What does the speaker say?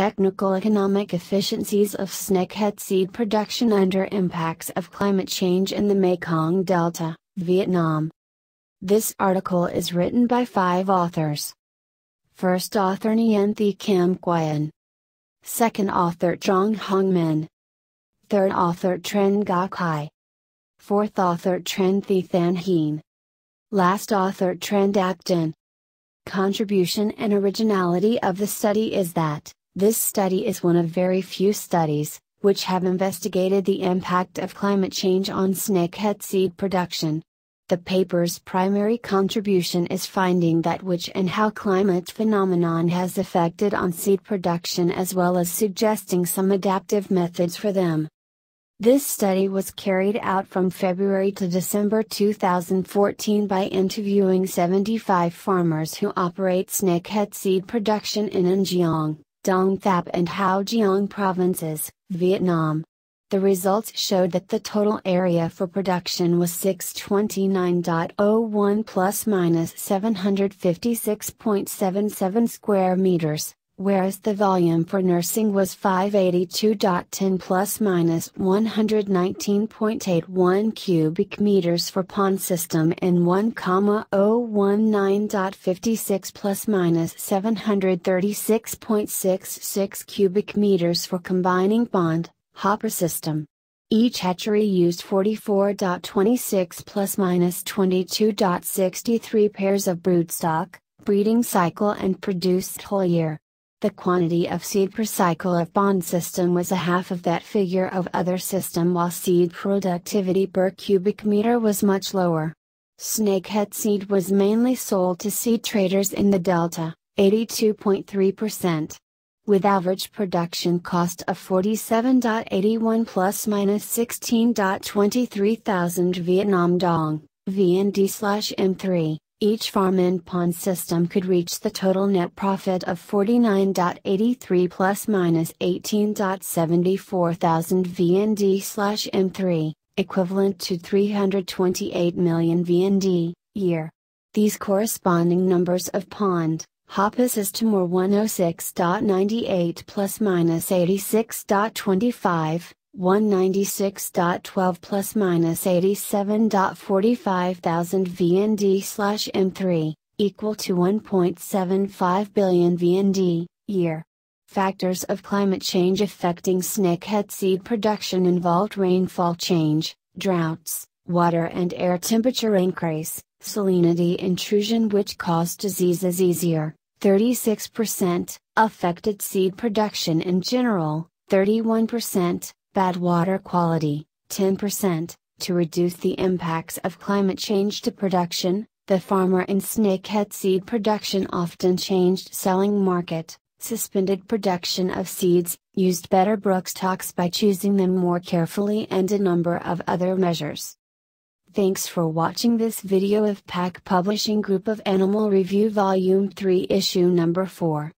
Technical economic efficiencies of snakehead seed production under impacts of climate change in the Mekong Delta, Vietnam. This article is written by five authors. First author Nguyen Thi Kim Nguyen. Second author Trong Hong Min. Third author Tran Ga Khai. Fourth author Tran Thi Thanh Hien. Last author Tran Dac Dinh. Contribution and originality of the study is that this study is one of very few studies, which have investigated the impact of climate change on snakehead seed production. The paper's primary contribution is finding that which and how climate phenomenon has affected on seed production as well as suggesting some adaptive methods for them. This study was carried out from February to December 2014 by interviewing 75 farmers who operate snakehead seed production in An Giang, Dong Thap and Hau Giang provinces, Vietnam. The results showed that the total area for production was 629.01 plus minus 756.77 square meters, whereas the volume for nursing was 582.10 plus minus 119.81 cubic meters for pond system and 1,019.56 plus minus 736.66 cubic meters for combining pond, hopper system. Each hatchery used 44.26 plus minus 22.63 pairs of broodstock, breeding cycle and produced whole year. The quantity of seed per cycle of pond system was a half of that figure of other system while seed productivity per cubic meter was much lower. Snakehead seed was mainly sold to seed traders in the Delta, 82.3%. With average production cost of 47.81 plus minus 16.23 thousand Vietnam Dong, VND slash M3. Each farm and pond system could reach the total net profit of 49.83 plus minus 18.74 thousand VND slash M3, equivalent to 328 million VND, year. These corresponding numbers of pond, Hoppus is to more 106.98 plus minus 86.25, 196.12 plus minus 87.45 thousand VND slash M3, equal to 1.75 billion VND, year. Factors of climate change affecting snakehead seed production involved rainfall change, droughts, water and air temperature increase, salinity intrusion which cause diseases easier, 36%, affected seed production in general, 31%, bad water quality, 10%. To reduce the impacts of climate change to production, the farmer in snakehead seed production often changed selling market, suspended production of seeds, used better broodstocks by choosing them more carefully and a number of other measures. Thanks for watching this video of Pak Publishing Group of Animal Review Volume 3 Issue Number 4.